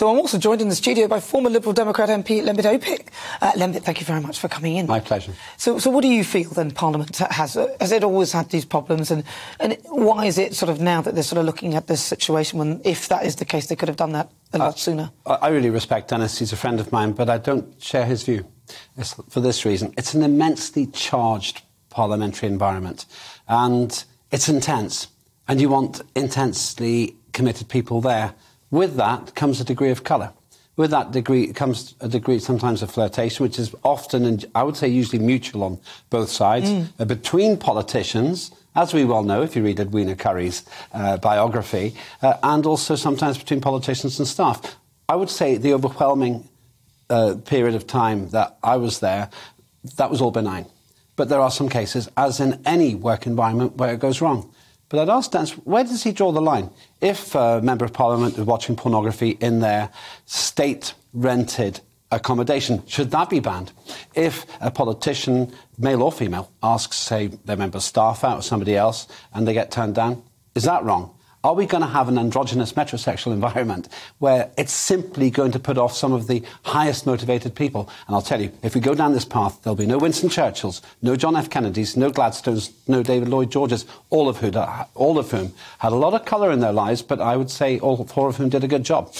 So I'm also joined in the studio by former Liberal Democrat MP Lembit Opik. Uh, Lembit, thank you very much for coming in. My pleasure. So, so what do you feel then Parliament has? Uh, has it always had these problems? And, and why is it sort of now that they're sort of looking at this situation when, if that is the case, they could have done that a lot uh, sooner? I really respect Dennis. He's a friend of mine, but I don't share his view. It's for this reason. It's an immensely charged parliamentary environment. And it's intense. And you want intensely committed people there. With that comes a degree of colour. With that degree comes a degree sometimes of flirtation, which is often, and I would say usually mutual on both sides, mm. uh, between politicians, as we well know if you read Edwina Currie's uh, biography, uh, and also sometimes between politicians and staff. I would say the overwhelming uh, period of time that I was there, that was all benign. But there are some cases, as in any work environment, where it goes wrong. But I'd ask Dan, where does he draw the line? If a member of parliament is watching pornography in their state rented accommodation, should that be banned? If a politician, male or female, asks, say, their member staff out or somebody else and they get turned down, is that wrong? Are we going to have an androgynous metrosexual environment where it's simply going to put off some of the highest motivated people? And I'll tell you, if we go down this path, there'll be no Winston Churchills, no John F. Kennedys, no Gladstones, no David Lloyd Georges, all of, who, all of whom had a lot of colour in their lives, but I would say all four of whom did a good job.